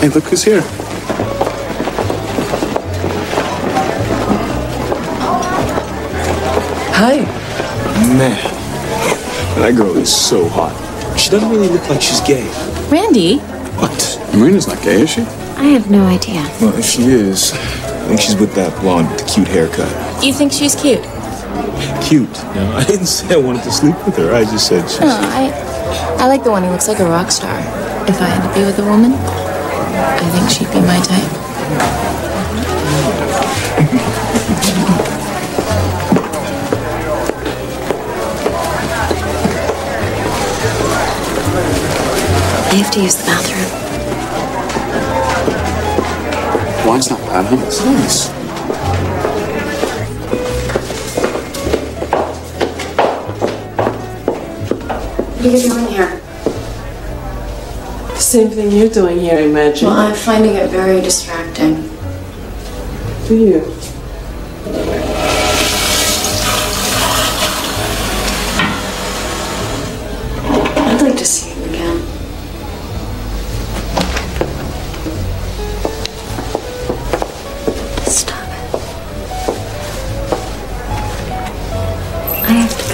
Hey, look who's here. Hi. Man, that girl is so hot. She doesn't really look like she's gay. Randy? What? Marina's not gay, is she? I have no idea. Well, if she is, I think she's with that blonde with the cute haircut. You think she's cute? Cute? No, I didn't say I wanted to sleep with her. I just said she's. No, I I like the one who looks like a rock star. If I had to be with a woman, I think she'd be my type. I have to use the bathroom. Wine's not bad, huh? It's nice. What are you doing here? Same thing you're doing here, I imagine. Well, I'm finding it very distracting. Do you? I'd like to see him again. Stop it. I have to